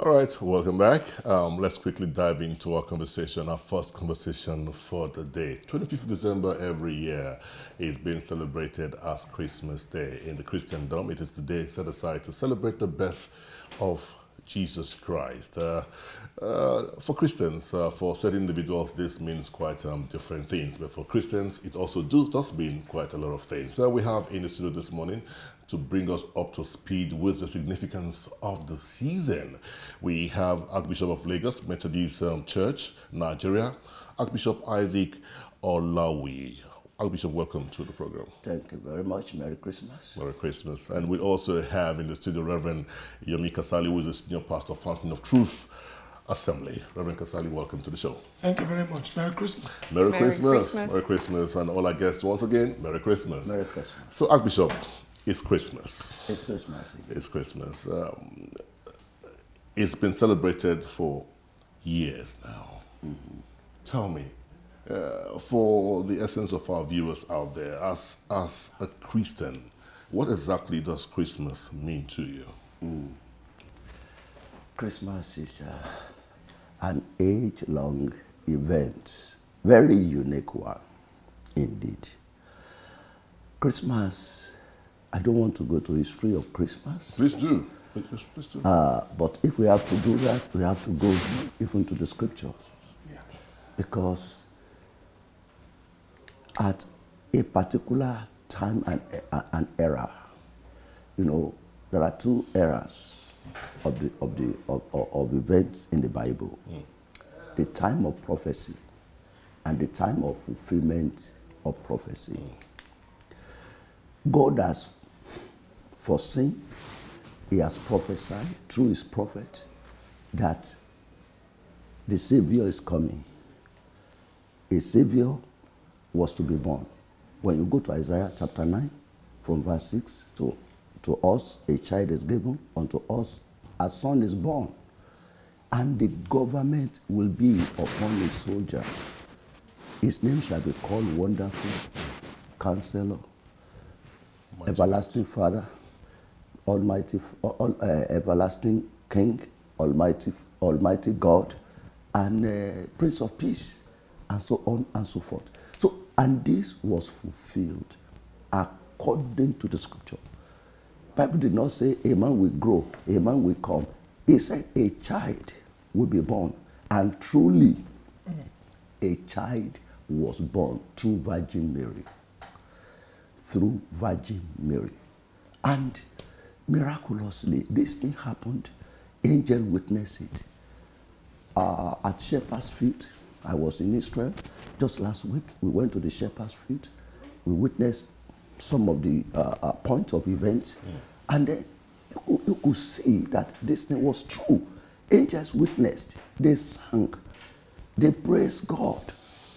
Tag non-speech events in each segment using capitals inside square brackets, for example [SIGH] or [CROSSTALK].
All right, welcome back. Um, let's quickly dive into our conversation, our first conversation for the day. 25th December every year is being celebrated as Christmas Day. In the Christendom, it is the day set aside to celebrate the birth of Jesus Christ. Uh, uh, for Christians, uh, for certain individuals, this means quite um, different things, but for Christians, it also do, does mean quite a lot of things. So we have in the studio this morning to bring us up to speed with the significance of the season. We have Archbishop of Lagos Methodist um, Church, Nigeria, Archbishop Isaac Olawi. Archbishop, welcome to the program. Thank you very much. Merry Christmas. Merry Christmas. And we also have in the studio Reverend Yomi Kasali, who is the senior pastor of Fountain of Truth Assembly. Reverend Kasali, welcome to the show. Thank you very much. Merry Christmas. Merry, Merry Christmas. Christmas. Merry Christmas. And all our guests, once again, Merry Christmas. Merry Christmas. So, Archbishop, it's Christmas. It's Christmas. It's Christmas. Um, it's been celebrated for years now. Mm -hmm. Tell me, uh, for the essence of our viewers out there, as, as a Christian, what exactly does Christmas mean to you? Mm. Christmas is uh, an age-long event, very unique one, indeed. Christmas, I don't want to go to history of Christmas. Please do. Please, please do. Uh, but if we have to do that, we have to go even to the scriptures. Yeah. Because at a particular time and an era. You know, there are two eras of the of the of, of events in the Bible. Mm. The time of prophecy and the time of fulfillment of prophecy. Mm. God has foreseen, He has prophesied through His prophet that the Savior is coming. A Savior was to be born. When you go to Isaiah chapter 9, from verse 6 to, to us, a child is given, unto us a son is born, and the government will be upon his soldier. His name shall be called Wonderful Counselor, Everlasting Father, Almighty, all, uh, Everlasting King, Almighty, Almighty God, and uh, Prince of Peace, and so on and so forth. And this was fulfilled according to the scripture. Bible did not say a man will grow, a man will come. It said a child will be born. And truly, a child was born through Virgin Mary. Through Virgin Mary. And miraculously, this thing happened. Angel witnessed it. Uh, at Shepherd's Field, I was in Israel just last week. We went to the Shepherd's Field. We witnessed some of the uh, uh, points of events. Mm. And then you could, you could see that this thing was true. Angels witnessed. They sang. They praised God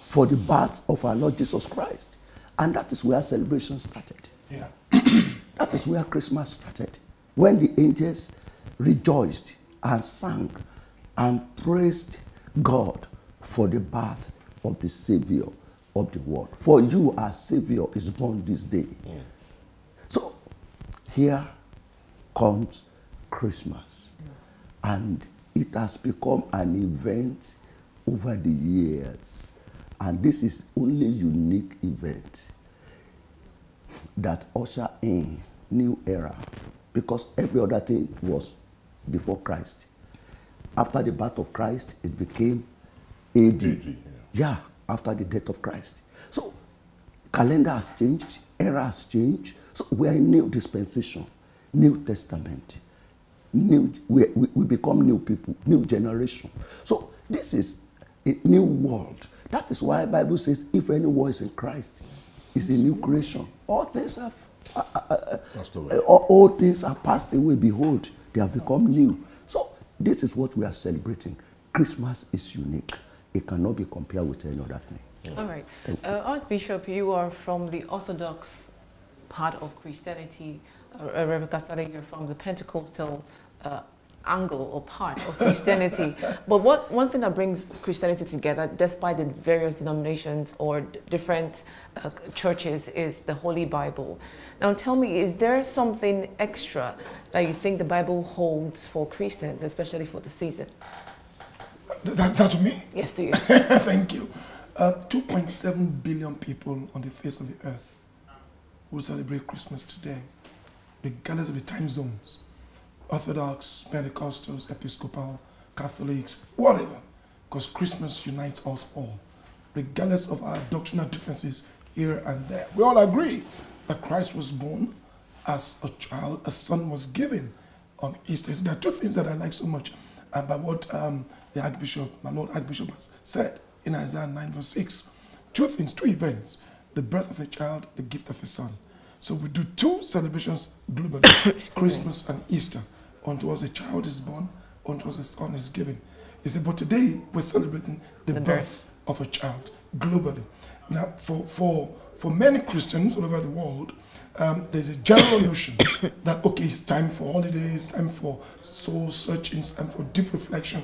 for the birth of our Lord Jesus Christ. And that is where celebration started. Yeah. [CLEARS THROAT] that is where Christmas started. When the angels rejoiced and sang and praised God for the birth of the Savior of the world. For you, our Savior is born this day. Mm. So here comes Christmas. Mm. And it has become an event over the years. And this is only unique event that usher in new era because every other thing was before Christ. After the birth of Christ, it became AD. AD yeah. yeah, after the death of Christ. So calendar has changed, era has changed. So we are in new dispensation, new testament. New, we, we, we become new people, new generation. So this is a new world. That is why Bible says, if anyone is in Christ, is a new creation. All things have uh, uh, uh, uh all, all things are passed away. Behold, they have become new. So this is what we are celebrating. Christmas is unique it cannot be compared with any other thing. Yeah. All right. Uh, Archbishop, you are from the Orthodox part of Christianity. Uh, uh Rebecca you're from the Pentecostal uh, angle or part of Christianity. [LAUGHS] but what one thing that brings Christianity together, despite the various denominations or different uh, churches, is the Holy Bible. Now, tell me, is there something extra that you think the Bible holds for Christians, especially for the season? That's that to me? Yes, to you. [LAUGHS] Thank you. Uh, 2.7 billion people on the face of the earth will celebrate Christmas today, regardless of the time zones. Orthodox, Pentecostals, Episcopal, Catholics, whatever. Because Christmas unites us all, regardless of our doctrinal differences here and there. We all agree that Christ was born as a child, a son was given on Easter. So there are two things that I like so much about what um, the Archbishop, my Lord Archbishop, has said in Isaiah 9, verse 6. Two things, two events the birth of a child, the gift of a son. So we do two celebrations globally [COUGHS] Christmas and Easter. Unto us a child is born, unto us a son is given. He said, but today we're celebrating the, The birth, birth. of a child globally. Now, for, for, for many Christians all over the world, um, there's a general [COUGHS] notion that, okay, it's time for holidays, time for soul searching, time for deep reflection.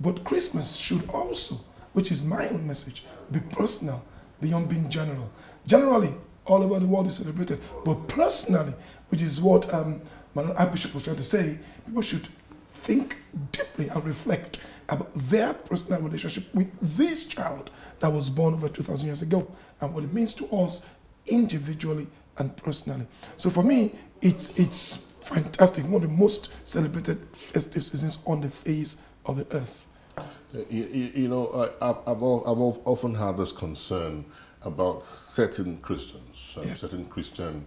But Christmas should also, which is my own message, be personal beyond being general. Generally, all over the world is celebrated, but personally, which is what um, Lord Archbishop was trying to say, people should think deeply and reflect about their personal relationship with this child that was born over 2,000 years ago and what it means to us individually and personally. So for me, it's, it's fantastic. One of the most celebrated festive seasons on the face of the earth. You, you, know, I, I've, I've, I've often had this concern about certain Christians, Yes. certain Christian,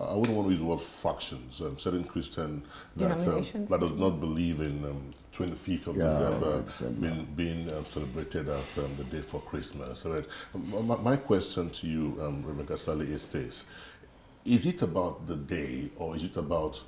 I wouldn't want to use the word factions, um, certain Christian that, um, that does not believe in um, 25th of Yeah, December December. being, being um, celebrated as um, the day for Christmas. All right. Um, my, my question to you, um, Reverend Kasali, is this. Is it about the day or is it about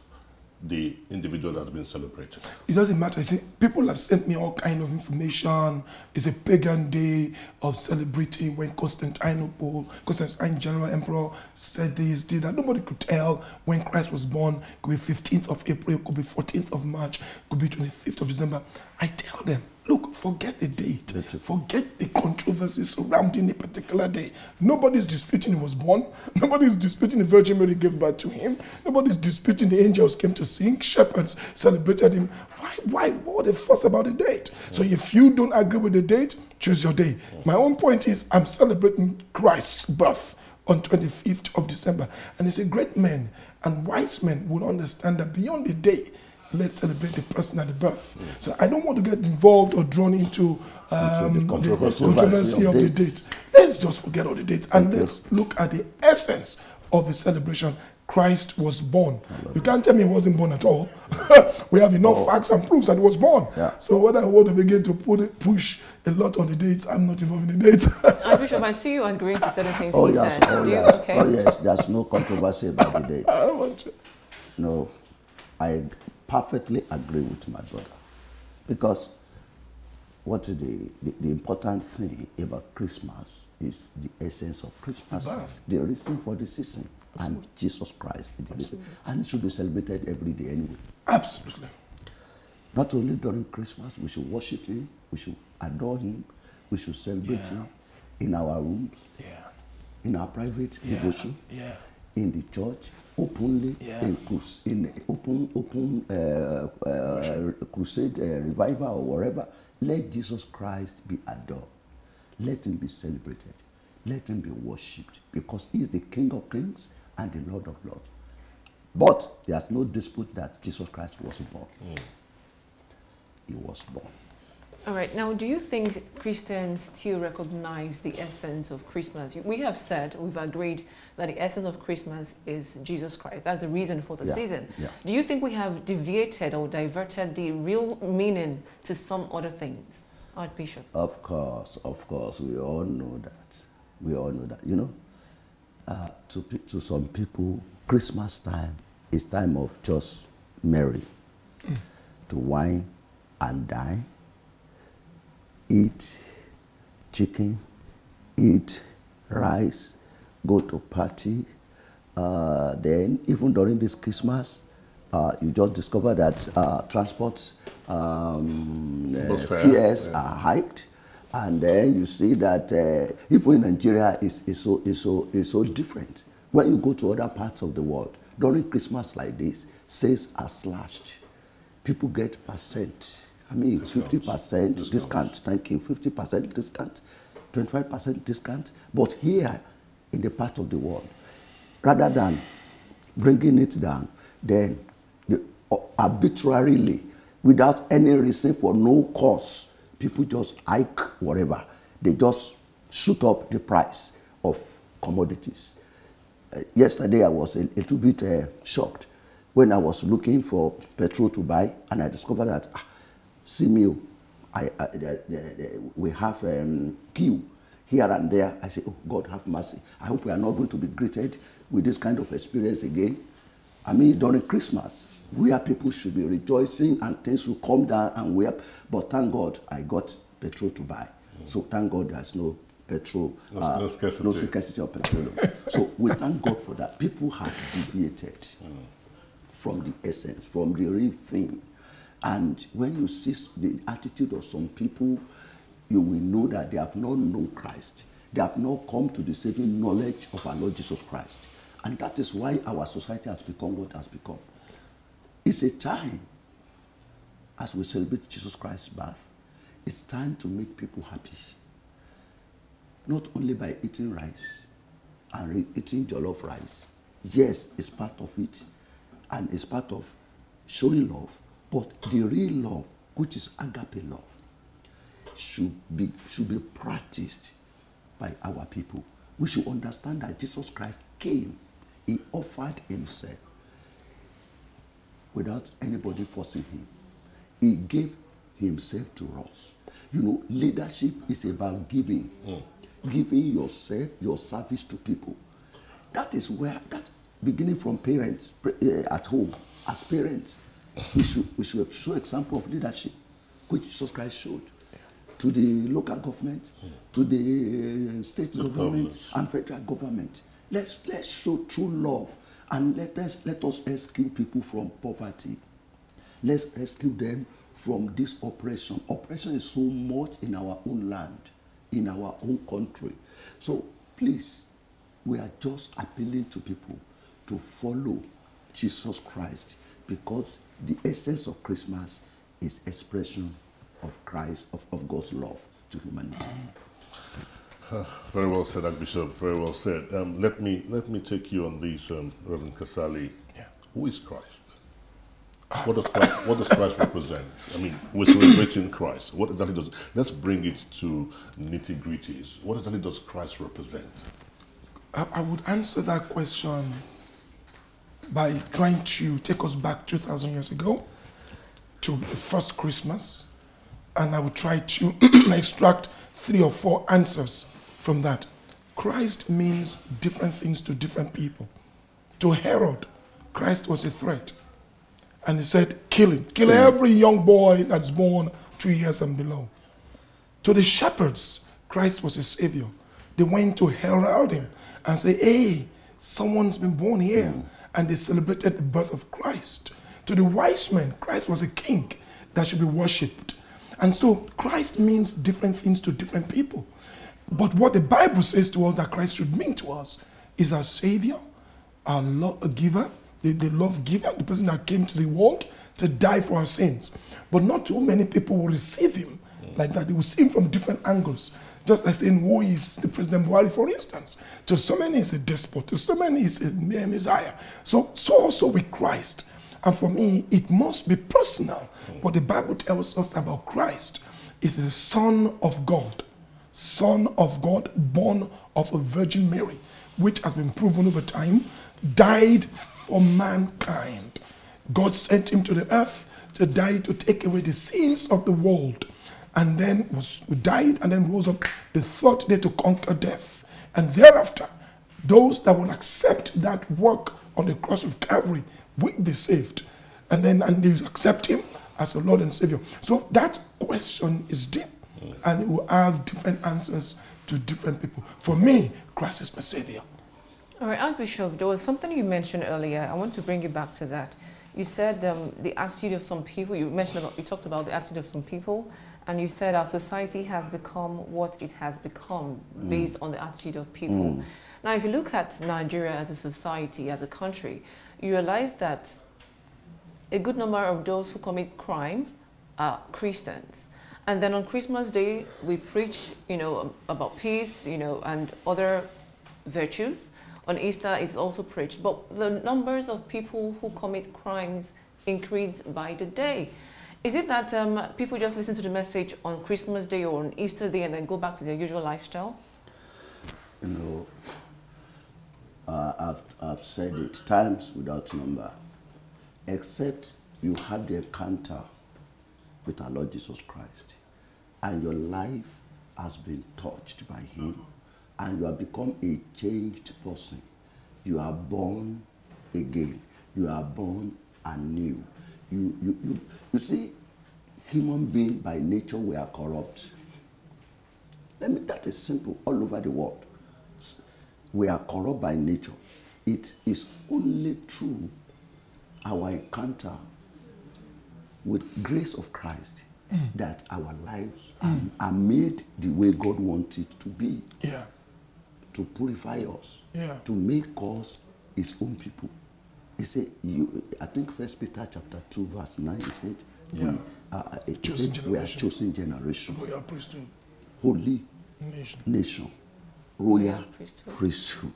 the individual that's been celebrated? It doesn't matter. See, people have sent me all kind of information. It's a pagan day of celebrating when Constantinople, Constantine General Emperor said this, did that. Nobody could tell when Christ was born. Could be 15th of April, could be 14th of March, could be 25th of December. I tell them, look, forget the date. Forget the controversy surrounding a particular day. Nobody's disputing he was born. [LAUGHS] Nobody's disputing the Virgin Mary gave birth to him. Nobody's disputing the angels came to sing. Shepherds celebrated him. Why, why, what the fuss about the date? So if you don't agree with the date, choose your day. My own point is I'm celebrating Christ's birth on 25th of December. And it's a great man and wise men will understand that beyond the day, let's celebrate the person at the birth. So I don't want to get involved or drawn into um, the the controversy controversy of of the date. Let's just forget all the dates and Thank you. let's look at the essence of the celebration. Christ was born. You can't tell me he wasn't born at all. [LAUGHS] we have enough facts and proofs that he was born. Oh. Yeah. So whether I want to begin to put it, push a lot on the dates, I'm not involved in the date. [LAUGHS] Archbishop, I see you agreeing to certain things Oh yes, said. oh Do you? yes, Okay. oh yes. There's no controversy about the [LAUGHS] dates. I don't want to- No, I perfectly agree with my brother. Because what is the, the, the important thing about Christmas is the essence of Christmas, birth. the reason for the season, and Jesus Christ the. And it should be celebrated every day anyway. Absolutely. Not only during Christmas, we should worship Him, we should adore Him, we should celebrate Yeah. Him in our rooms, Yeah. in our private Yeah. devotion, Yeah. In the church openly Yeah. in, crus- in open open uh, uh, crusade uh, revival or whatever let jesus christ be adored. Let him be celebrated. Let him be worshipped because he is the king of kings and the lord of lords. But there's no dispute that jesus christ was born. He was born All right. Now, do you think Christians still recognize the essence of Christmas? We have said, we've agreed that the essence of Christmas is Jesus Christ. That's the reason for the Yeah, season. yeah. Do you think we have deviated or diverted the real meaning to some other things, Archbishop? Of course, of course, we all know that. We all know that. You know, uh, to, to some people, Christmas time is time of just merry, to wine and dine, eat chicken, eat rice, go to party. Uh, then, even during this Christmas, uh, you just discover that uh, transport um, uh, fares yeah. are hiked, and then you see that uh, even in Nigeria is is so is so is so different. When you go to other parts of the world during Christmas like this, sales are slashed. People get percent. I mean, fifty percent discount. Thank you. Fifty percent discount, twenty-five percent discount. But here, in the part of the world, rather than bringing it down, then the, uh, arbitrarily, without any reason for no cause, people just hike whatever. They just shoot up the price of commodities. Uh, yesterday, I was a, a little bit uh, shocked when I was looking for petrol to buy, and I discovered that ah, Simeo, I, I, the, the, the, we have um, queue here and there. I say, oh God, have mercy. I hope we are not going to be greeted with this kind of experience again. I mean, during Christmas, where people should be rejoicing and things will come down and weep. But thank God, I got petrol to buy. So thank God there's no petrol, No- uh, no scarcity. no scarcity of petroleum. so we thank God for that. People have deviated from the essence, from the real thing. And when you see the attitude of some people, you will know that they have not known Christ. They have not come to the saving knowledge of our Lord Jesus Christ. And that is why our society has become what it has become. It's a time, as we celebrate Jesus Christ's birth, it's time to make people happy. Not only by eating rice and eating jollof rice. Yes, it's part of it, and it's part of showing love. But the real love, which is agape love, should be, should be practiced by our people. We should understand that Jesus Christ came, He offered Himself without anybody forcing Him. He gave Himself to us. You know, leadership is about giving, giving yourself, your service to people. That is where that beginning from parents eh, at home as parents, we should we should show example of leadership, which Jesus Christ showed to the local government, to the uh, state government, governments. and federal government. Let's let's show true love and let us let us rescue people from poverty. Let's rescue them from this oppression. Oppression is so much in our own land, in our own country. So please, we are just appealing to people to follow Jesus Christ because the essence of Christmas is expression of Christ, of, of God's love to humanity. Very well said, Archbishop. Very well said. Um, let me let me take you on this, um, Reverend Kasali. Yeah. Who is Christ? What does Christ, what does Christ represent? I mean, we're celebrating Christ. What exactly does? Let's bring it to nitty gritties. What exactly does Christ represent? I, I would answer that question by trying to take us back 2,000 years ago to the first Christmas, and I will try to [CLEARS THROAT] extract three or four answers from that. Christ means different things to different people. To Herod, Christ was a threat. And he said, Kill him. Kill mm. every young boy that's born two years and below. To the shepherds, Christ was a savior. They went to herald him and say, Hey, someone's been born here. Mm. And they celebrated the birth of Christ. To the wise men, Christ was a king that should be worshipped. And so Christ means different things to different people. But what the Bible says to us that Christ should mean to us is our savior, our love giver, the, the love giver, the person that came to the world to die for our sins. But not too many people will receive him like that. They will see him from different angles. Just like saying, who is the President Buhari, for instance? To so many is a despot, to so many is a mere Messiah. So, so also with Christ. And for me, it must be personal. What the Bible tells us about Christ is the Son of God. Son of God, born of a Virgin Mary, which has been proven over time, died for mankind. God sent him to the earth to die to take away the sins of the world. And then was died and then rose up the third day to conquer death. And thereafter, those that will accept that work on the cross of Calvary will be saved. And then and they accept him as a Lord and Savior. So that question is deep and it will have different answers to different people. For me, Christ is my Savior. All right, Archbishop, there was something you mentioned earlier. I want to bring you back to that. You said um, the attitude of some people. You mentioned about you talked about the attitude of some people, and you said our society has become what it has become mm. based on the attitude of people. Mm. Now, if you look at Nigeria as a society, as a country, you realize that a good number of those who commit crime are Christians. And then on Christmas Day, we preach, you know, about peace, you know, and other virtues. On Easter, it's also preached. But the numbers of people who commit crimes increase by the day. Is it that um, people just listen to the message on Christmas Day or on Easter Day and then go back to their usual lifestyle? You know, uh, I've, I've said it times without number. Except you have the encounter with our Lord Jesus Christ and your life has been touched by Him and you have become a changed person. You are born again. You are born anew. You, you, you, you see, human beings by nature we are corrupt. Let me, that is simple all over the world. We are corrupt by nature. It is only through our encounter with grace of Christ that our lives are, are made the way God wants it to be, Yeah. to purify us, Yeah. to make us His own people. He said, you, I think First Peter chapter two verse nine. He said, Yeah. we, uh, he Chosen said we are chosen generation, We are priesthood holy nation. nation, royal Priesthood. priesthood.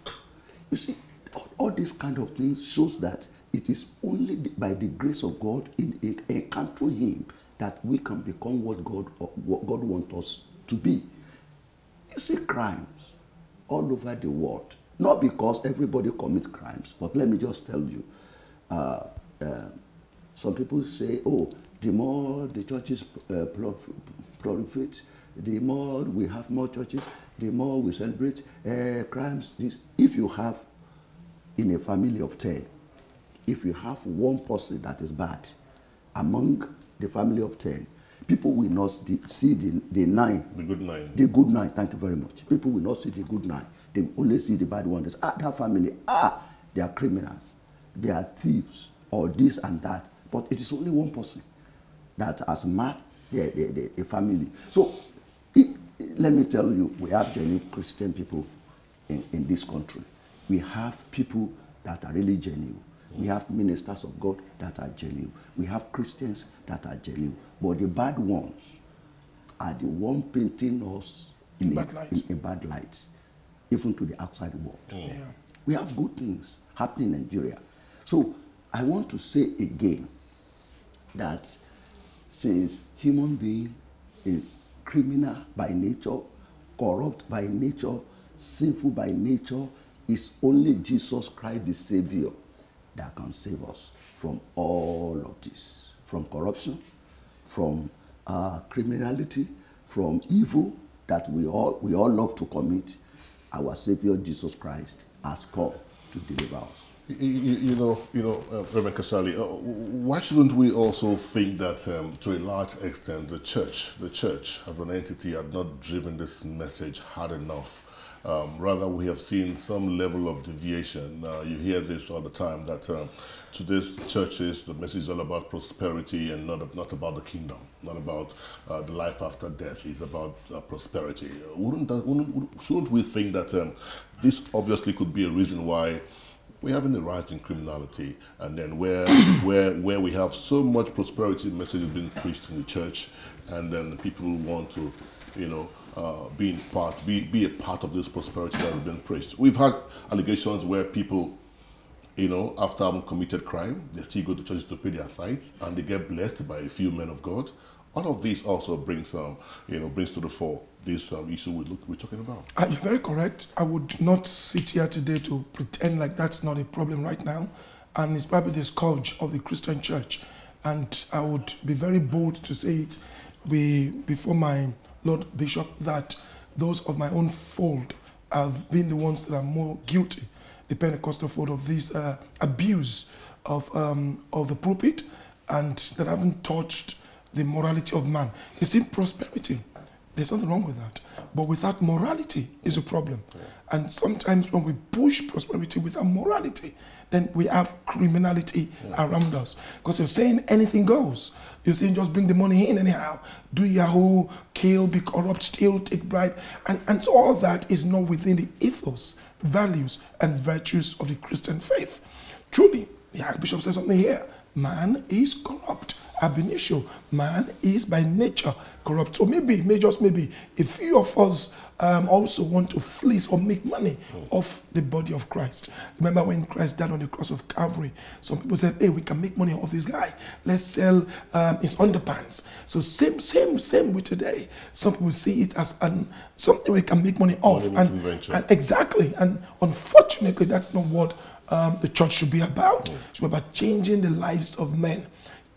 You see, all, all these kind of things shows that it is only by the grace of God in, in encountering Him that we can become what God what God wants us to be. You see crimes all over the world, not because everybody commits crimes, but let me just tell you, uh, uh, some people say, oh, the more the churches uh, prolif- proliferate, the more we have more churches, the more we celebrate uh, crimes. This, if you have in a family of 10, if you have one person that is bad among the family of 10, people will not see- the, the nine The good nine. the good nine, thank you very much. People will not see the good nine. They will only see the bad one. They say, ah, that family, ah, they are criminals. They are thieves, or this and that. But it is only one person that has marked the, the, the, the family. So it, let me tell you, we have genuine Christian people in, in this country. We have people that are really genuine. We have ministers of God that are genuine. We have Christians that are genuine. But the bad ones, are the one painting us in, In a, bad light. in, in bad lights, even to the outside world. Yeah. We have good things happening in Nigeria. So I want to say again that since human being is criminal by nature, corrupt by nature, sinful by nature, it's only Jesus Christ the Savior that can save us from all of this, from corruption, from uh, criminality, from evil that we all we all love to commit. Our Savior Jesus Christ has come to deliver us. You, you, know, you know, uh, Reverend Kasali, uh, why shouldn't we also think that, um, to a large extent, the church, the church as an entity, had not driven this message hard enough? Um, rather, we have seen some level of deviation. Uh, you hear this all the time that um, to these churches, the message is all about prosperity and not not about the kingdom, not about uh, the life after death. It's about uh, prosperity. Wouldn't that, wouldn't, shouldn't we think that um, this obviously could be a reason why? we're having a rise in criminality, and then where [COUGHS] where where we have so much prosperity messages being preached in the church, and then the people want to, you know, uh, be in part, be be a part of this prosperity that has been preached. We've had allegations where people, you know, after having committed crime, they still go to churches to pay their tithes, and they get blessed by a few men of God. All of this also brings um, you know, brings to the fore this um, issue we look, we're talking about. Uh, you're very correct. I would not sit here today to pretend like that's not a problem right now. And it's probably the scourge of the Christian church. And I would be very bold to say it be, before my Lord Bishop that those of my own fold have been the ones that are more guilty, the Pentecostal fold, of this uh, abuse of, um, of the pulpit and that haven't touched the morality of man. You see, prosperity There's nothing wrong with that. But without morality is a problem. And sometimes when we push prosperity without morality, then we have criminality around us. Because you're saying anything goes. You're saying just bring the money in anyhow. Do Yahoo, kill, be corrupt, steal, take bribe. And, and so all that is not within the ethos, values, and virtues of the Christian faith. Truly, the Archbishop says something here. Man is corrupt ab initio. Man is by nature corrupt. So maybe, may just maybe, a few of us um, also want to fleece or make money off the body of Christ. Remember when Christ died on the cross of Calvary? Some people said, "Hey, we can make money off this guy. Let's sell um, his underpants." So same, same, same with today. Some people see it as an something we can make money off, Money and, and exactly. And unfortunately, that's not what um, the church should be about. It should be about changing the lives of men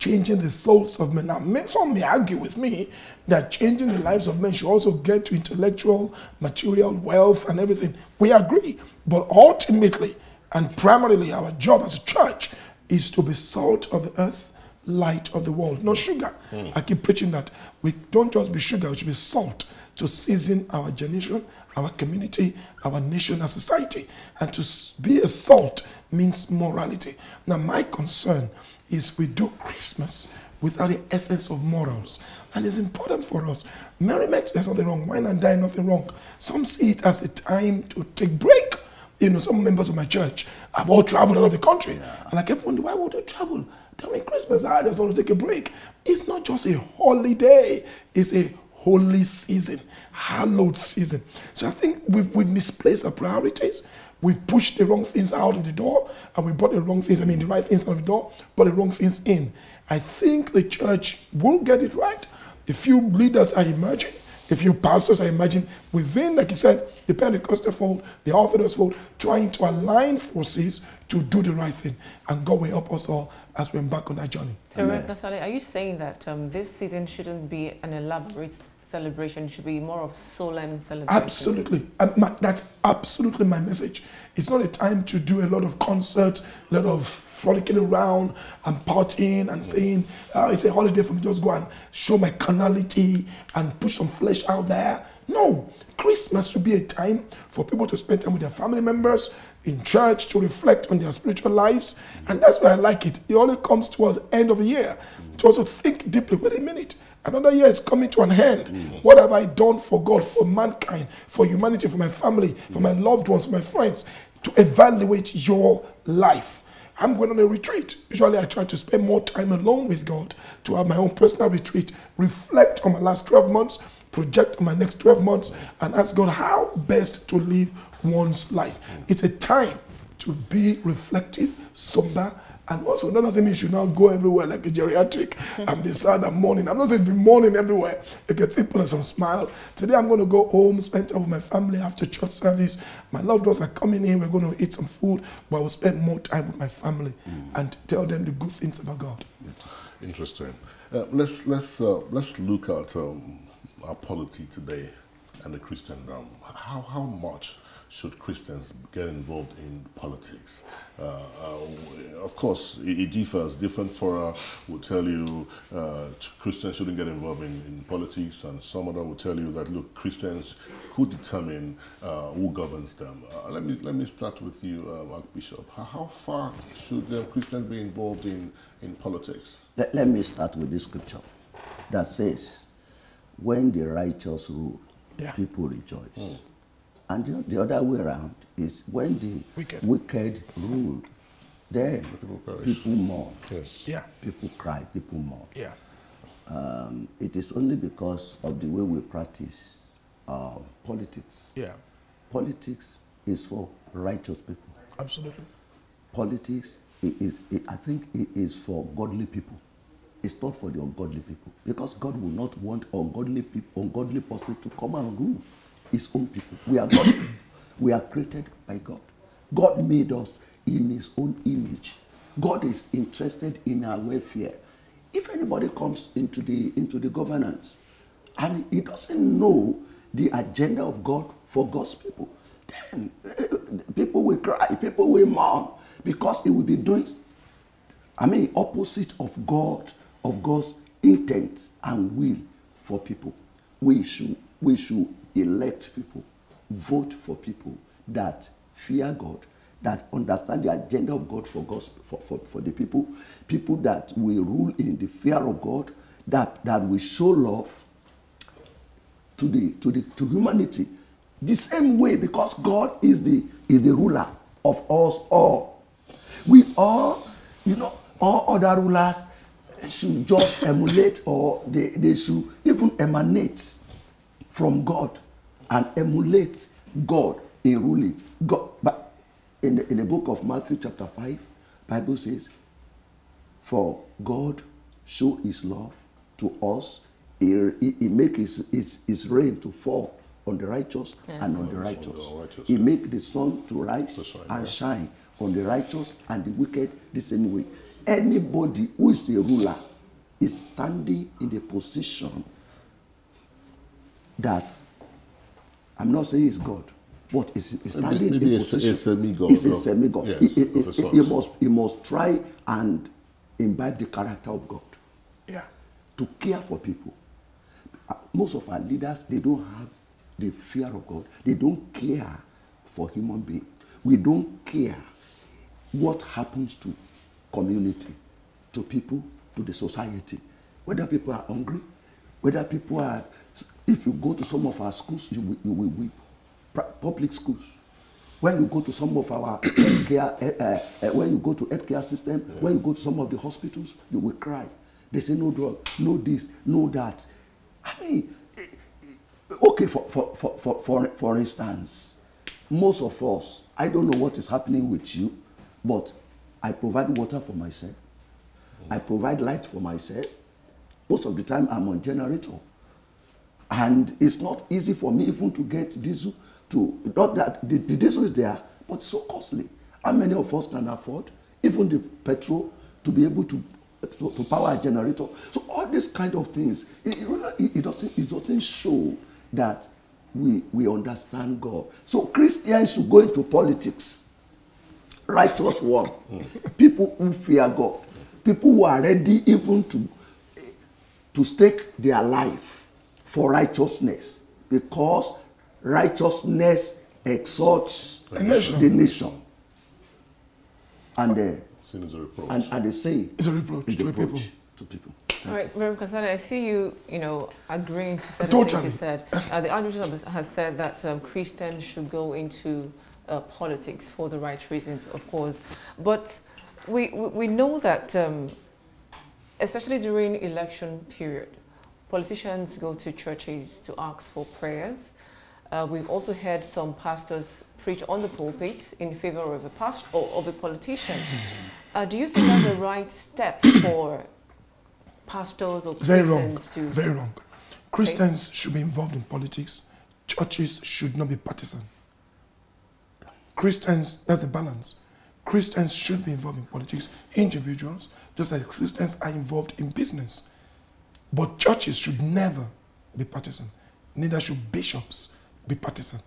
changing the souls of men. Now, some may argue with me that changing the lives of men should also get to intellectual, material wealth, and everything. We agree. But ultimately and primarily, our job as a church is to be salt of the earth, light of the world, not sugar. Hmm. I keep preaching that. We don't just be sugar, we should be salt to season our generation, our community, our nation, our society. And to be a salt means morality. Now, my concern is we do Christmas without the essence of morals. And it's important for us. Merriment, there's nothing wrong. Wine and dine, nothing wrong. Some see it as a time to take break. You know, some members of my church have all traveled out of the country. And I kept wondering, why would they travel? During Christmas, I just want to take a break. It's not just a holiday, it's a holy season, hallowed season. So I think we've, we've misplaced our priorities. We've pushed the wrong things out of the door and we brought the wrong things, I mean, the right things out of the door, but the wrong things in. I think the church will get it right. A few leaders are emerging, a few pastors are emerging within, like you said, the Pentecostal fold, the Orthodox fold, trying to align forces to do the right thing. And God will help us all as we embark on that journey. So, Amen. Reverend Kasali, are you saying that um, this season shouldn't be an elaborate celebration, it should be more of solemn celebration? Absolutely. My, that's absolutely my message. It's not a time to do a lot of concerts, a lot of frolicking around and partying and saying, oh, it's a holiday for me, just go and show my carnality and push some flesh out there. No. Christmas should be a time for people to spend time with their family members, in church, to reflect on their spiritual lives. And that's why I like it. It only comes towards the end of the year to also think deeply. Wait a minute. Another year is coming to an end. What have I done for God, for mankind, for humanity, for my family, for my loved ones, my friends? To evaluate your life. I'm going on a retreat. Usually, I try to spend more time alone with God to have my own personal retreat, reflect on my last 12 months, project on my next 12 months, and ask God how best to live one's life. It's a time to be reflective, somber, and also that doesn't mean you should now go everywhere like a geriatric and be sad and mourning. I'm not saying be mourning everywhere. You can still put some smile. Today I'm going to go home, spend time with my family after church service. My loved ones are coming in. We're going to eat some food, but I will spend more time with my family and tell them the good things about God. Interesting. Uh, let's let's uh, let's look at um, our polity today and the Christendom. How how much should Christians get involved in politics? Uh, uh, of course, it, it differs. Different for uh, will tell you uh, Christians shouldn't get involved in, in politics, and some other will tell you that look, Christians could determine uh, who governs them. Uh, let me let me start with you, uh, Archbishop. How, how far should Christians be involved in in politics? Let, let me start with this scripture that says, When the righteous rule, Yeah. people rejoice. And the, the other way around is when the Wicked. wicked rule, then People people mourn, Yes. Yeah, people cry, people mourn. yeah, Um, it is only because of the way we practice uh, politics. yeah, Politics is for righteous people. absolutely. politics i- is, i I think it is for godly people. It's not for the ungodly people because God will not want ungodly people, ungodly person to come and rule His own people. We are God. we are created by God. God made us in His own image. God is interested in our welfare. If anybody comes into the into the governance and he doesn't know the agenda of God for God's people, then eh, people will cry, people will mourn because he will be doing, I mean, opposite of God, of God's intent and will for people. We should we should elect people, vote for people that fear God, that understand the agenda of God for, God, for, for, for the people, people that will rule in the fear of God, that, that will show love to, the, to, the, to humanity. The same way, because God is the, is the ruler of us all. We all, you know, all other rulers should just emulate or they, they should even emanate from God and emulate God in ruling. God, but in the, in the book of Matthew chapter 5, Bible says, For God show his love to us, he, he, he make his, his, his rain to fall on the righteous and on the righteous. He make the sun to rise shine, and yeah. shine on the righteous and the wicked the same way. Anybody who is a ruler is standing in the position that I'm not saying he's God, but is is standing Maybe in a- a position. semi-god He's a semi-god. yes, he, he- a he- he must he must try and imbibe the character of God Yeah. to care for people. Uh, Most of our leaders, they don't have the fear of God. They don't care for human being. We don't care what happens to community, to people, to the society. Whether people are hungry, whether people are, if you go to some of our schools, you will, you will weep. Public schools. When you go to some of our [COUGHS] healthcare, uh, uh, uh, when you go to healthcare system, when you go to some of the hospitals, you will cry. They say no drug, no this, no that. I mean, eh, eh, okay, for, for, for, for, for, for instance, most of us, I don't know what is happening with you, but I provide water for myself. I provide light for myself. Most of the time, I'm on generator. And it's not easy for me even to get diesel to, not that the, the diesel is there, but so costly. How many of us can afford even the petrol to be able to, to, to power a generator? So all these kind of things, it, it, it doesn't, it doesn't show that we, we understand God. So Christians should go into politics righteous one people who fear god people who are ready even to to stake their life for righteousness because righteousness exalts A nation. the nation and uh, Sin is a reproach. and, and they say It's a reproach it's to a the people. reproach to people All right, Reverend Kasali, I see you, you know, agreeing to certain Totally. things you said. Uh, the Archbishop has- has said that um, Christians should go into uh, politics for the right reasons, of course. But we, we, we know that, um, especially during election period, politicians go to churches to ask for prayers. Uh, we've also heard some pastors preach on the pulpit in favor of a past or of a politician. [LAUGHS] Uh, do you think that's the right step for pastors or Very wrong. Christians to Very wrong. Christians should be involved in politics. Churches should not be partisan. Christians, that's a balance. Christians should be involved in politics, individuals, just as Christians are involved in business. But churches should never be partisan. Neither should bishops be partisan.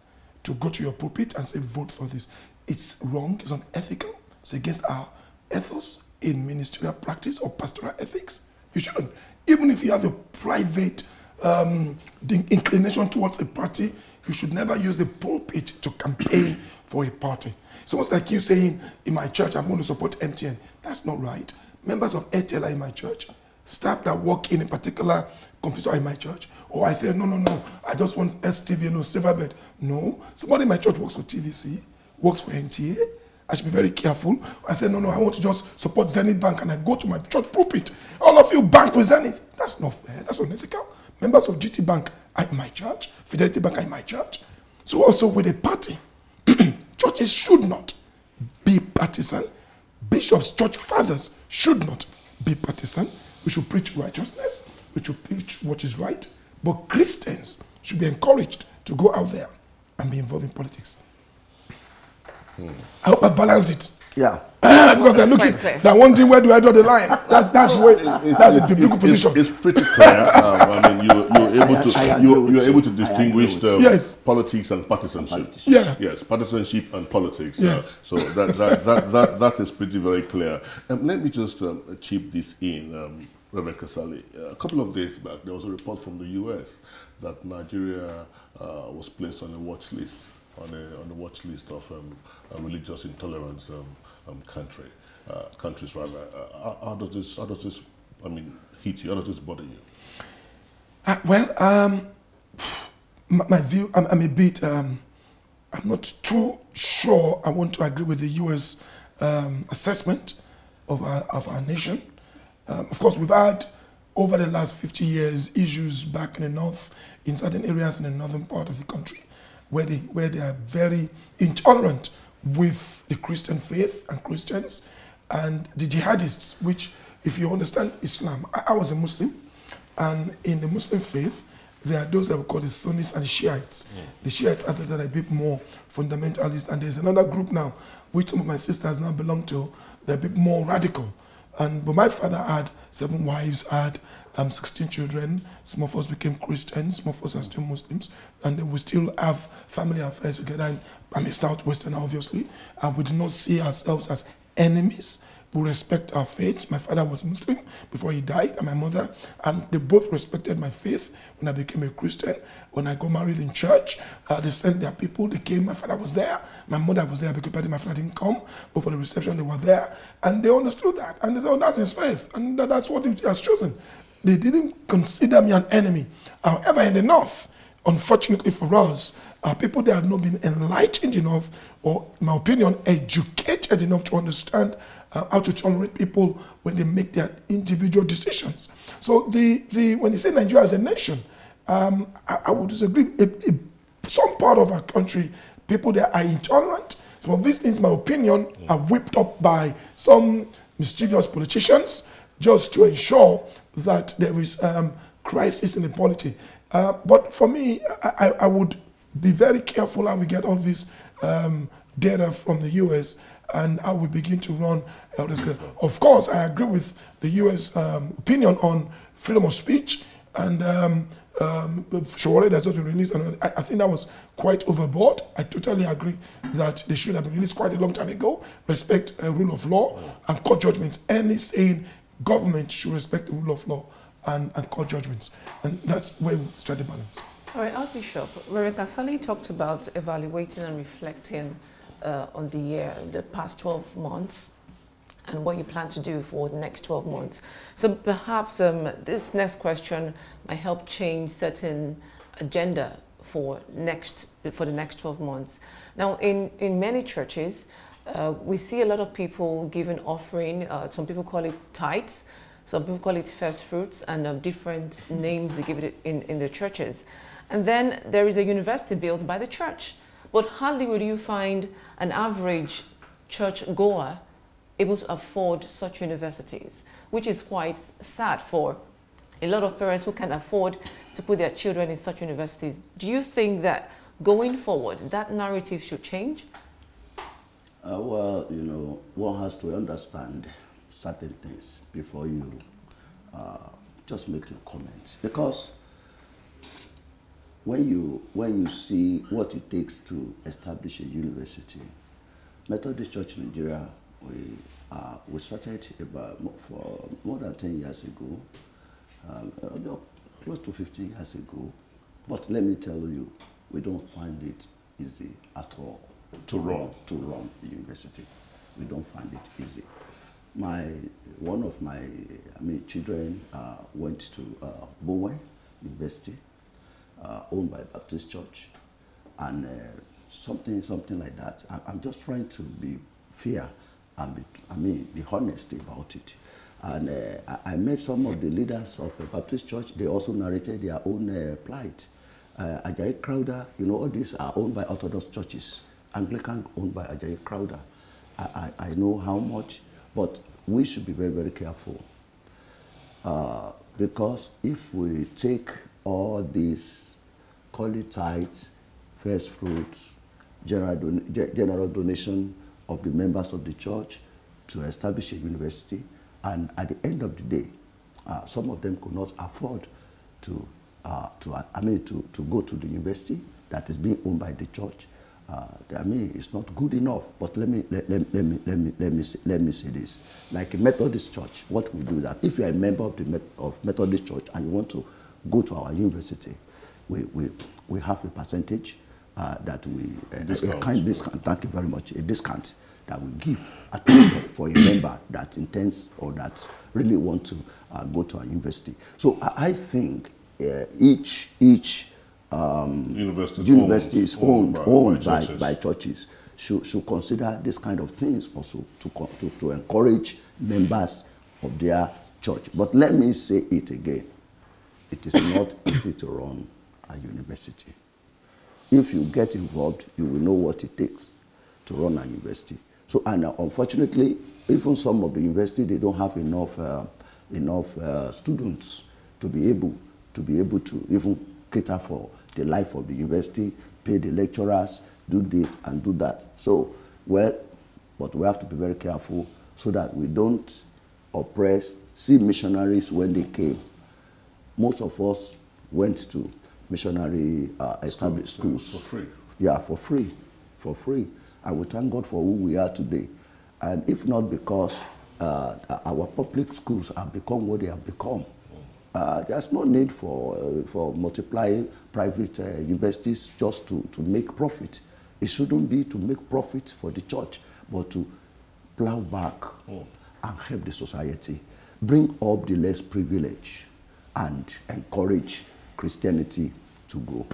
To go to your pulpit and say, vote for this. It's wrong, it's unethical, it's against our ethos in ministerial practice or pastoral ethics. You shouldn't. Even if you have a private um, inclination towards a party, you should never use the pulpit to campaign [COUGHS] for a party. It's almost like you saying, in my church, I'm going to support MTN. That's not right. Members of ATL are in my church. Staff that work in a particular computer in my church. Or I say, no, no, no, I just want STV alone, Silverbird. No, somebody in my church works for TVC, works for NTA. I should be very careful. I say, no, no, I want to just support Zenith Bank and I go to my church pulpit. All of you bank with Zenith. That's not fair. That's unethical. Members of GT Bank are in my church. Fidelity Bank are in my church. So also with a party, [CLEARS THROAT] churches should not be partisan. Bishops, church fathers should not be partisan. We should preach righteousness. We should preach what is right. But Christians should be encouraged to go out there and be involved in politics. Hmm. I hope I balanced it. Yeah [COUGHS] because they're looking, they're wondering where do I draw the line. That's that's where that's the biblical it's, position. it's pretty clear. [LAUGHS] um, I mean, you, you're able to you you're able to distinguish the. Yes. politics and partisanship. politician. Yeah. Yes, partisanship and politics. uh, Yes. so that, that, that, that, that is pretty very clear. Um, let me just um, chip this in. Um, Reverend Kasali, a couple of days back, there was a report from the U.S. that Nigeria uh, was placed on a watch list, on a, on a watch list of um, religious intolerance um, country, uh, countries rather. Uh, how, does this, how does this, I mean, hit you? How does this bother you? Uh, well, um, my, my, view, I'm, I'm a bit, um, I'm not too sure I want to agree with the U.S. Um, assessment of our, of our nation. Um, of course, we've had over the last 50 years issues back in the north, in certain areas in the northern part of the country, where they, where they are very intolerant with the Christian faith and Christians and the jihadists, which, if you understand Islam, I, I was a Muslim, and in the Muslim faith, there are those that we call the Sunnis and Shiites. Yeah. The Shiites are those that are a bit more fundamentalist, and there's another group now, which some of my sisters now belong to, they're a bit more radical. And but my father had seven wives, had um, 16 children. Some of us became Christians, some of us are still Muslims, and we still have family affairs together. And I'm a Southwestern, obviously, and we do not see ourselves as enemies. We respect our faith. My father was Muslim before he died, and my mother, and they both respected my faith when I became a Christian. When I got married in church, uh, they sent their people. They came. My father was there. My mother was there because my father didn't come, but for the reception they were there, and they understood that, and they said, "Oh, that's his faith, and that, that's what he has chosen." They didn't consider me an enemy. However, in the north, unfortunately for us, uh, people that have not been enlightened enough, or, in my opinion, educated enough to understand uh, how to tolerate people when they make their individual decisions. So the, the, when you say Nigeria as a nation, um, I, I, would disagree. It, it, some part of our country, people that are intolerant. Some of these things, my opinion, are whipped up by some mischievous politicians just to ensure that there is um, crisis in the polity. Uh, but for me, I, I, would be very careful how we get all this um, data from the US and how we begin to run Of course, I agree with the US um, opinion on freedom of speech and um, um, Sowore that's just been released. And I, I, think that was quite overboard. I totally agree that they should have been released quite a long time ago. Respect uh, rule of law and court judgments. Any saying government should respect the rule of law and, and court judgments. And that's where we strike the balance. All right, Archbishop, Reverend Kasali talked about evaluating and reflecting uh, on the year, the past 12 months, and what you plan to do for the next 12 months. So perhaps um, this next question might help change certain agenda for next for the next 12 months. Now, in, in many churches, uh, we see a lot of people giving offering. Uh, some people call it tithes, some people call it first fruits, and um, different names they give it in, in the churches. And then there is a university built by the church. But hardly would you find an average church goer able to afford such universities, which is quite sad for a lot of parents who can afford to put their children in such universities. Do you think that going forward, that narrative should change? Uh, well, you know, one has to understand certain things before you uh, just make your comments. Because when you, when you see what it takes to establish a university, Methodist Church Nigeria, we, uh, we started about for more than 10 years ago, um, uh, close to 15 years ago. But let me tell you, we don't find it easy at all to run to run the university. We don't find it easy. My one of my I mean children uh, went to uh, Bowen University, owned by Baptist Church, and uh, something something like that. I, am just trying to be fair and be, I mean be honest about it. And uh, I, I, met some of the leaders of the Baptist Church. They also narrated their own uh, plight. Uh, Crowther, you know, all these are owned by Orthodox churches. Anglican owned by Ajayi Crowther. I, I, I, know how much, but we should be very, very careful. Uh, because if we take all these, call it tithes, first fruits, general, don general donation of the members of the church to establish a university, and at the end of the day, uh, some of them could not afford to, uh, to I mean, to, to go to the university that is being owned by the church uh, I mean, it's not good enough. But let me let, let, let me let me let me say, let me say this: like a Methodist church, what we do that if you are a member of the Met, of Methodist church and you want to go to our university, we we, we have a percentage uh, that we uh, a kind discount. Thank you very much. A discount that we give at [COUGHS] least for, for a member that intends or that really want to uh, go to our university. So I, I think uh, each each um, University is university is owned, by- owned by by, churches. by churches should, should consider this kind of things also to, to, to encourage members of their church. But let me say it again. It is not easy to run university. If you get involved, you will know what it takes to run a university. So, and uh, unfortunately, even some of the university, they don't have enough, uh, enough uh, students to be able to be able to even cater for the life of the university, pay the lecturers, do this and do that. So, well, but we have to be very careful so that we don't oppress, see missionaries when they came most of us went to missionary uh, established School, schools for free. Yeah, for free, for free. And we thank God for who we are today. And if not because uh, our public schools have become what they have become, uh, there's no need for uh, for multiplying private uh, universities just to, to make profit. It shouldn't be to make profit for the church, but to plow back and help the society, bring up the less privileged, and encourage Christianity to grow.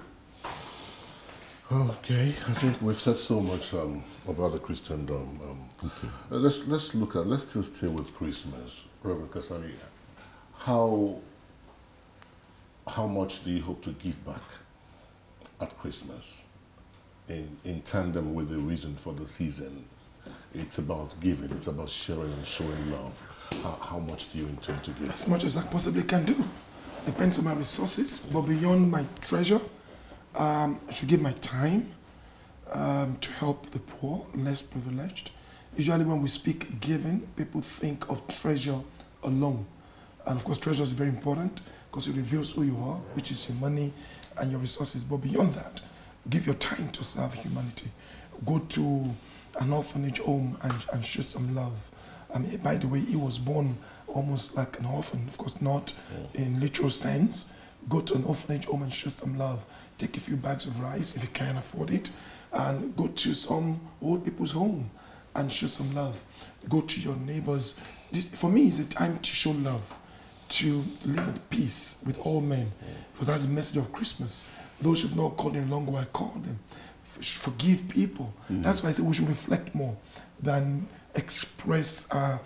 Okay, I think we've said so much um, about the Christendom. Um, uh, let's let's look at let's still stay with Christmas, Reverend Kasali. How how much do you hope to give back at Christmas, in in tandem with the reason for the season? It's about giving. It's about sharing and showing love. How, how much do you intend to give? as much as I possibly can do. Depends on my resources, but beyond my treasure, um, I should give my time um, to help the poor, less privileged. Usually, when we speak giving, people think of treasure alone. And of course, treasure is very important because it reveals who you are, which is your money and your resources. But beyond that, give your time to serve humanity. Go to an orphanage home and, and show some love. I mean, by the way, he was born almost like an orphan, of course, not in literal sense. Go to an orphanage home and show some love. Take a few bags of rice if you can afford it, and go to some old people's home and show some love. Go to your neighbors. This, for me, it's a time to show love, to live in peace with all men. For that's the message of Christmas. Those who've not called in long while, call them. F- Forgive people. Mm-hmm. That's why I say we should reflect more than express uh,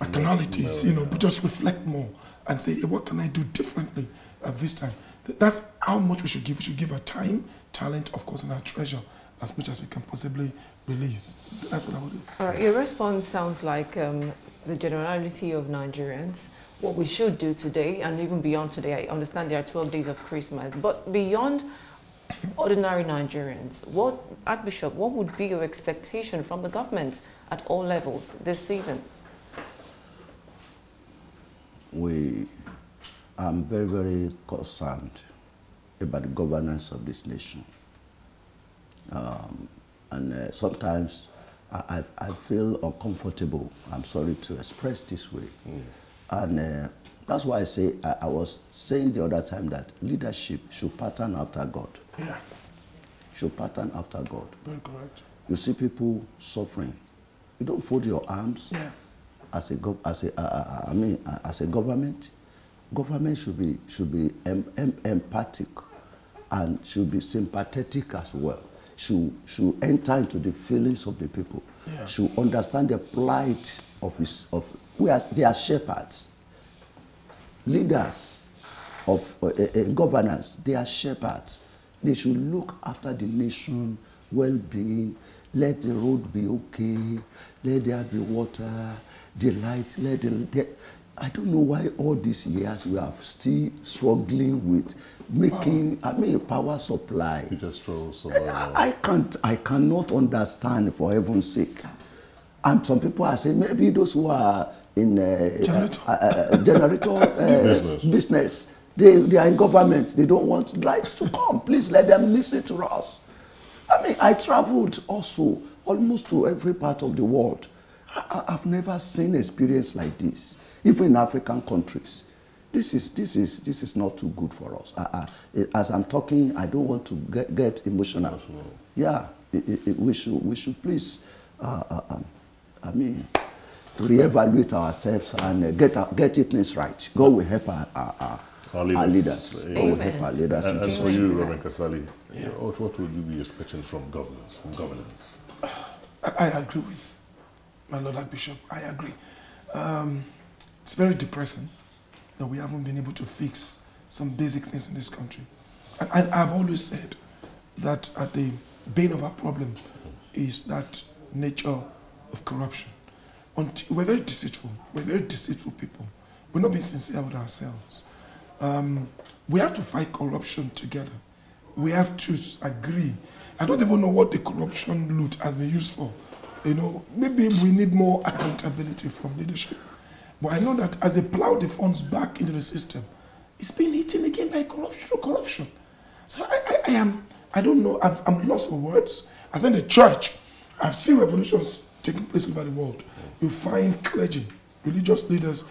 carnalities, you know, but just reflect more and say, hey, what can I do differently at this time? That's how much we should give. We should give our time, talent, of course, and our treasure as much as we can possibly release. That's what I would do. All right, your response sounds like um, the generality of Nigerians. What we should do today, and even beyond today, I understand there are 12 days of Christmas, but beyond ordinary Nigerians, what, Archbishop, what would be your expectation from the government at all levels this season? we I'm very, very concerned about the governance of this nation. Um, and uh, sometimes I, I, I feel uncomfortable. I'm sorry to express this way. And uh, that's why I say, I, I was saying the other time that leadership should pattern after God. Yeah, Should pattern after God. very correct. You see people suffering. You don't fold your arms Yeah. as a gov- as a uh, I mean uh, as a government. Government should be should be em- em- empathic and should be sympathetic as well. Should should enter into the feelings of the people. Yeah. Should understand the plight of his of we are they are shepherds. Leaders of uh, uh, uh, governance they are shepherds. They should look after the nation well-being. Let the road be okay. Let there be water, the light. Let the, the I don't know why all these years we are still struggling with making. I mean, power supply. Throw some. I, I can't. I cannot understand for heaven's sake. And some people are saying maybe those who are in uh, Generator. uh, uh, generator [LAUGHS] uh, Business. business, they, they are in government. They don't want lights to come. Please let them listen to us. I mean, I traveled also almost to every part of the world. I, I, have never seen experience like this, even in African countries. This is, this is, this is not too good for us. I, I, as I'm talking, I don't want to get, get emotional. emotional. Yeah, it, it, we, should, we should please, uh, uh, um, I mean, reevaluate ourselves and uh, get, get it right. God will help our, our, our our leaders. Our leaders. God will help our leaders. And, and for you, Reverend Kasali, yeah. what, what would you be expecting from governance, from governance? I, I agree with my Lord Archbishop. I agree. Um, it's very depressing that we haven't been able to fix some basic things in this country. And, and I've always said that at the bane of our problem is that nature of corruption. Until, we're very deceitful. We're very deceitful people. We're not being sincere with ourselves. Um, we have to fight corruption together. We have to agree. I don't even know what the corruption loot has been used for. You know, maybe we need more accountability from leadership. But I know that as they plow the funds back into the system, it's being eaten again by corruption. corruption. So I, I, I am, I don't know, i am lost for words. I think the church, I've seen revolutions taking place over the world. You find clergy, religious leaders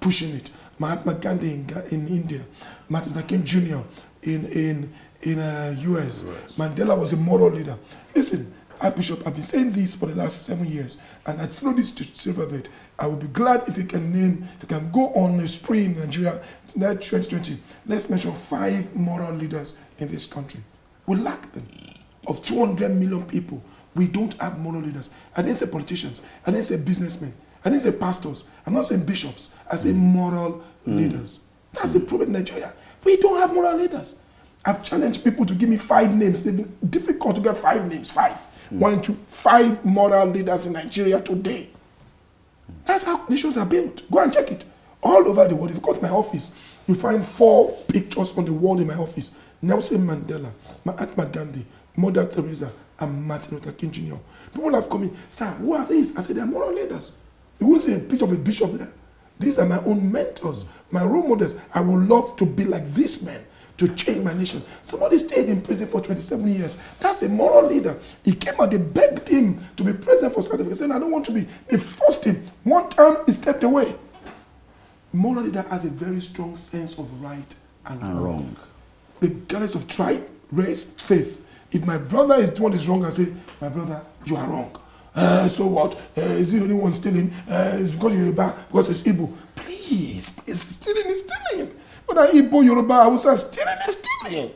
pushing it. Mahatma Gandhi in, in India, Martin Luther King Jr. in, in, in uh, US. US. Mandela was a moral leader. Listen, Archbishop, I've been saying this for the last seven years, and I throw this to Silverbird. I would be glad if you can name, if you can go on a spree in Nigeria, that 2020. Let's mention five moral leaders in this country. We lack them. Of 200 million people, we don't have moral leaders. I didn't say politicians. I didn't say businessmen. I didn't say pastors. I'm not saying bishops. I say moral mm. leaders. That's the problem in Nigeria. We don't have moral leaders. I've challenged people to give me five names. They've been difficult to get five names. Five. Mm. One, two, five moral leaders in Nigeria today. That's how nations are built. Go and check it. All over the world. If you go to my office, you find four pictures on the wall in my office. Nelson Mandela, Mahatma Gandhi, Mother Teresa, and Martin Luther King Jr. People have come in, sir, who are these? I said, they're moral leaders. You won't see a picture of a bishop there. These are my own mentors, my role models. I would love to be like this man to change my nation. Somebody stayed in prison for 27 years. That's a moral leader. He came out, they begged him to be president for. Saying, I don't want to be. They forced him. One time he stepped away. Moral leader has a very strong sense of right and, and wrong. wrong. Regardless of tribe, race, faith. If my brother is doing this wrong, I say, my brother, you are wrong. Uh, so what? Uh, is he the only one stealing? Uh, it's because you're Yoruba, because it's Igbo. Please, please, stealing is stealing. Whether Igbo, Yoruba, say stealing is stealing.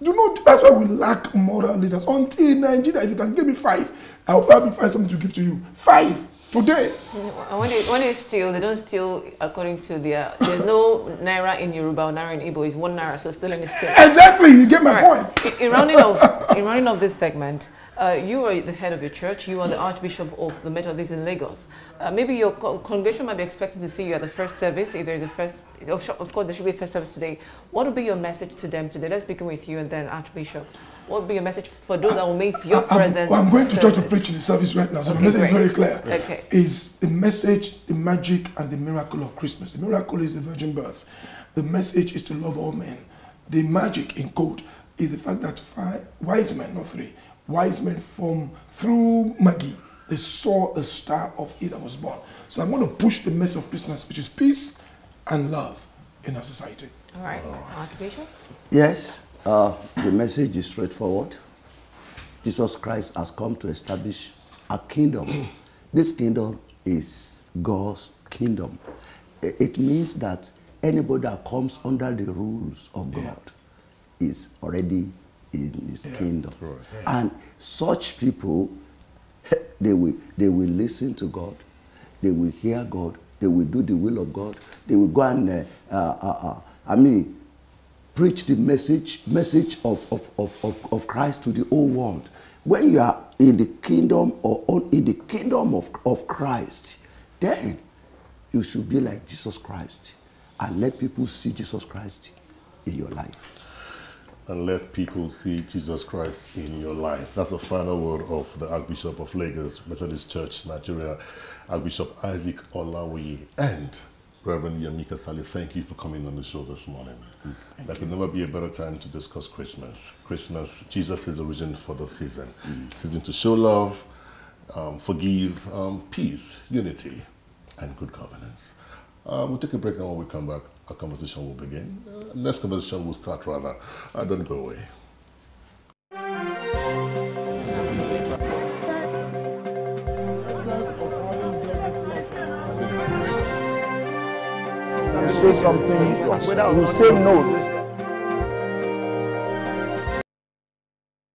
You know, that's why we lack moral leaders. Until Nigeria, if you can give me five, I'll probably find something to give to you. Five today. When they, when they steal, they don't steal according to their. There's no naira in Yoruba or naira in Igbo. It's one naira, so stealing is still. Exactly, you get my right. point. In, in rounding off, in rounding off this segment, uh, you are the head of your church. You are the Archbishop of the Methodist in Lagos. Uh, maybe your congregation might be expecting to see you at the first service. There's a first, of course, there should be a first service today. What would be your message to them today? Let's begin with you and then Archbishop. What would be your message for those that will miss your I, presence? I'm, I'm going to try to preach in the service right now, so okay, my message great. is very clear. Okay. Is the message, the magic, and the miracle of Christmas. The miracle is the virgin birth. The message is to love all men. The magic, in quote, is the fact that five wise men, not three, wise men from through Magi, they saw the star of he that was born. So I'm going to push the message of Christmas, which is peace and love in our society. All right, Archbishop. Yes, uh, the message is straightforward. Jesus Christ has come to establish a kingdom. [CLEARS THROAT] this kingdom is God's kingdom. It means that anybody that comes under the rules of God yeah. is already in his yeah. kingdom. Right. Yeah. And such people, [LAUGHS] they will, they will listen to God, they will hear God, they will do the will of God, they will go and, uh, uh, uh, uh I mean, preach the message, message of, of, of, of, of Christ to the whole world. When you are in the kingdom or on, in the kingdom of, of Christ, then you should be like Jesus Christ and let people see Jesus Christ in your life and let people see Jesus Christ in your life. That's the final word of the Archbishop of Lagos Methodist Church, Nigeria, Archbishop Isaac Olawiye. And Reverend Yemi Kasali, thank you for coming on the show this morning. There could never be a better time to discuss Christmas. Christmas, Jesus is the reason for the season. Season to show love, um, forgive, um, peace, unity, and good governance. Uh, we'll take a break and when we come back, our conversation will begin. Uh, next conversation will start rather. Uh, don't go away. Say something, you say no.